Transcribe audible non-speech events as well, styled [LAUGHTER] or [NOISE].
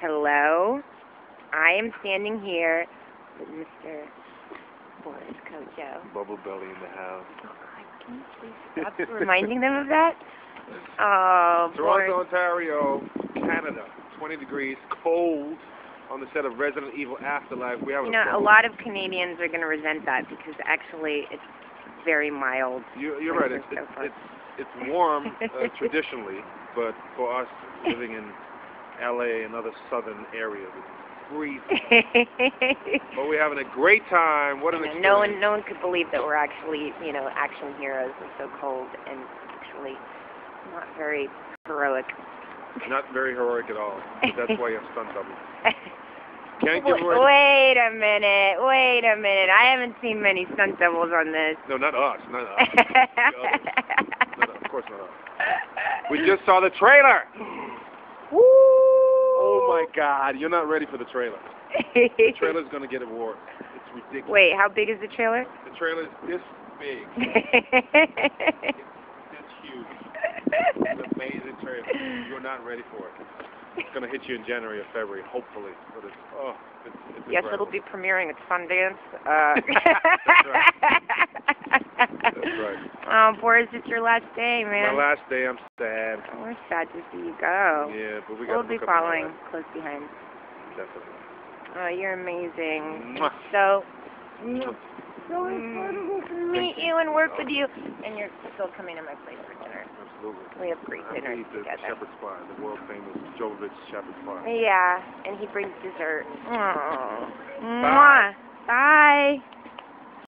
Hello. I am standing here with Mr. Boris Kodjoe. Bubble belly in the house. Oh can you please stop reminding them of that? [LAUGHS] Oh, Toronto, Boris. Ontario, Canada. 20 degrees, cold on the set of Resident Evil Afterlife. We have You know, a lot of Canadians are going to resent that because actually it's very mild. You, you're right. It's, so it's, it's, it's warm uh, [LAUGHS] traditionally, but for us [LAUGHS] living in LA and other southern areas, it's freezing. [LAUGHS] But we're having a great time. What an experience. no one, no one could believe that we're actually, you know, action heroes and so cold and actually not very heroic. Not very heroic at all. That's why you have stunt doubles. Can't give [LAUGHS] Wait, away. wait a minute, wait a minute. I haven't seen many stunt doubles on this. No, not us. Not us. [LAUGHS] Not, of course not us. We just saw the trailer. My God! You're not ready for the trailer. The [LAUGHS] trailer's gonna get awards. It's ridiculous. Wait, how big is the trailer? The trailer's this big. [LAUGHS] It's huge. It's an amazing trailer. You're not ready for it. It's gonna hit you in January or February, hopefully. But it's oh, it's, it's yes, incredible. it'll be premiering at Sundance. Uh, [LAUGHS] That's right. [LAUGHS] Oh, Boris, it's your last day, My man. last day, I'm sad. Oh, we're sad to see you go. Yeah, but we got. we'll be following close behind. Definitely. Oh, you're amazing. Mwah. So, so incredible to mm. meet you and work oh. with you. And you're still coming to my place for dinner. Absolutely. We have great I dinners eat the together. shepherd's pie, the world famous Jovovich shepherd's pie. Yeah, and he brings dessert. Oh. Bye.